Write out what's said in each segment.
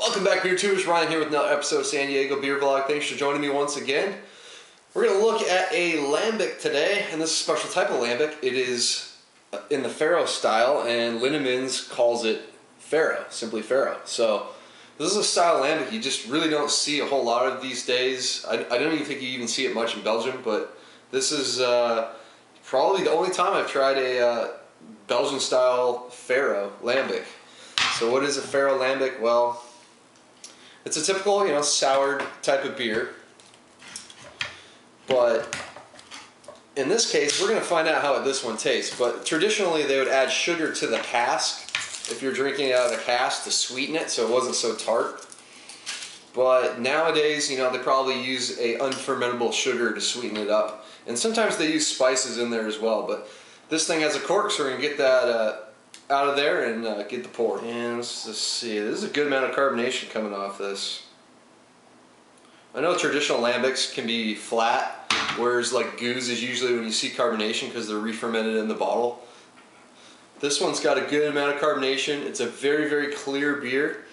Welcome back, Beer Tubers. Ryan here with another episode of San Diego Beer Vlog. Thanks for joining me once again. We're going to look at a lambic today, and this is a special type of lambic. It is in the Faro style, and Lindemans calls it Faro, simply Faro. So this is a style lambic you just really don't see a whole lot of these days. I, I don't even think you even see it much in Belgium, but this is uh, probably the only time I've tried a uh, Belgian style Faro lambic. So what is a Faro lambic? Well, it's a typical, you know, soured type of beer. But in this case, we're going to find out how this one tastes. But traditionally, they would add sugar to the cask if you're drinking it out of the cask to sweeten it so it wasn't so tart. But nowadays, you know, they probably use a unfermentable sugar to sweeten it up. And sometimes they use spices in there as well. But this thing has a cork, so we're going to get that uh, out of there and uh, get the pour. And let's just see, there's a good amount of carbonation coming off this. I know traditional lambics can be flat, whereas like gueuze is usually when you see carbonation because they're re-fermented in the bottle. This one's got a good amount of carbonation. It's a very, very clear beer.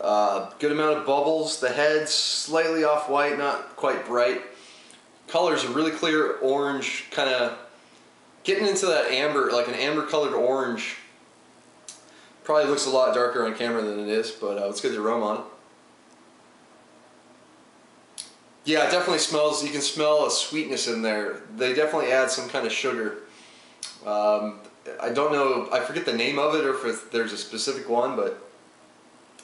Uh, good amount of bubbles. The head's slightly off-white, not quite bright. Color's a really clear orange, kind of getting into that amber, like an amber colored orange Probably looks a lot darker on camera than it is, but uh, let's get the aroma on it. Yeah, it definitely smells, you can smell a sweetness in there. They definitely add some kind of sugar. Um, I don't know, I forget the name of it or if there's a specific one, but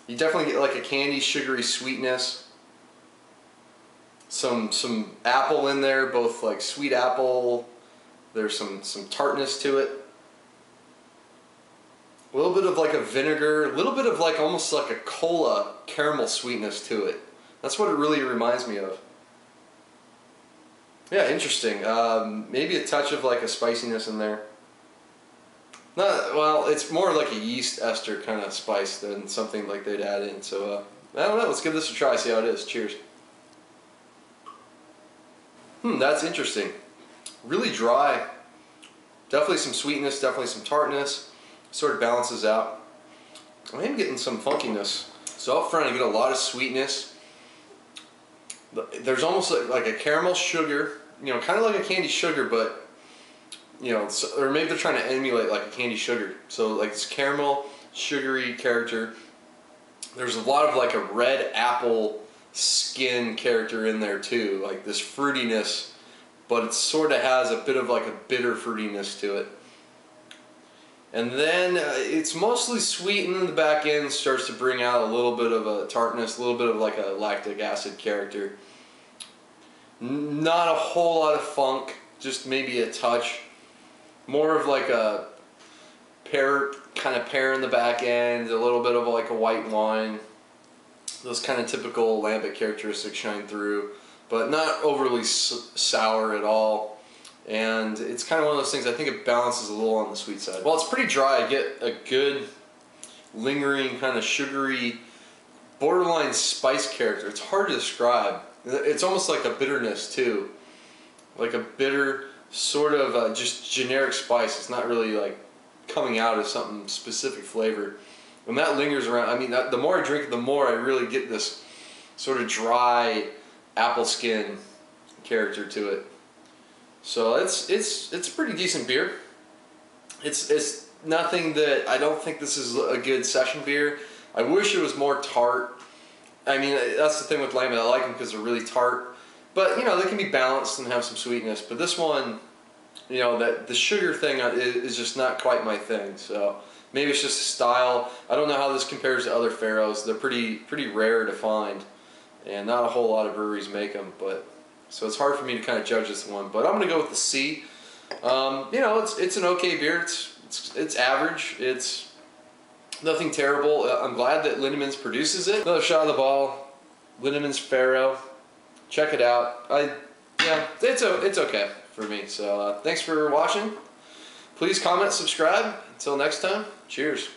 you definitely get like a candy sugary sweetness. Some some apple in there, both like sweet apple. There's some some tartness to it. A little bit of like a vinegar, a little bit of like almost like a cola caramel sweetness to it. That's what it really reminds me of. Yeah, interesting. Um, maybe a touch of like a spiciness in there. Not well. It's more like a yeast ester kind of spice than something like they'd add in. So uh, I don't know. Let's give this a try. See how it is. Cheers. Hmm, that's interesting. Really dry. Definitely some sweetness. Definitely some tartness sort of balances out. I am getting some funkiness. So up front I get a lot of sweetness. There's almost like, a caramel sugar, you know, kind of like a candy sugar, but, you know, or maybe they're trying to emulate like a candy sugar. So like this caramel, sugary character. There's a lot of like a red apple skin character in there too, like this fruitiness, but it sort of has a bit of like a bitter fruitiness to it. And then uh, it's mostly sweet and the back end starts to bring out a little bit of a tartness, a little bit of like a lactic acid character. Not a whole lot of funk, just maybe a touch. More of like a pear, kind of pear in the back end, a little bit of like a white wine. Those kind of typical lambic characteristics shine through, but not overly sour at all and it's kind of one of those things I think it balances a little on the sweet side. Well, it's pretty dry. I get a good lingering kind of sugary borderline spice character. It's hard to describe. It's almost like a bitterness too. Like a bitter sort of uh, just generic spice. It's not really like coming out as something specific flavor. When that lingers around, I mean, the more I drink, it, the more I really get this sort of dry apple skin character to it. So it's it's it's a pretty decent beer. It's it's nothing that I don't think this is a good session beer. I wish it was more tart. I mean that's the thing with lambic. I like them because they're really tart, but you know they can be balanced and have some sweetness. But this one, you know that the sugar thing uh, is just not quite my thing. So maybe it's just a style. I don't know how this compares to other Faros. They're pretty pretty rare to find, and not a whole lot of breweries make them, but. So it's hard for me to kind of judge this one, but I'm going to go with the C. Um, you know, it's it's an okay beer. It's it's, it's average. It's nothing terrible. Uh, I'm glad that Lindemans produces it. Another shot of the ball. Lindemans Faro. Check it out. I yeah, it's a, it's okay for me. So uh, thanks for watching. Please comment, subscribe. Until next time, cheers.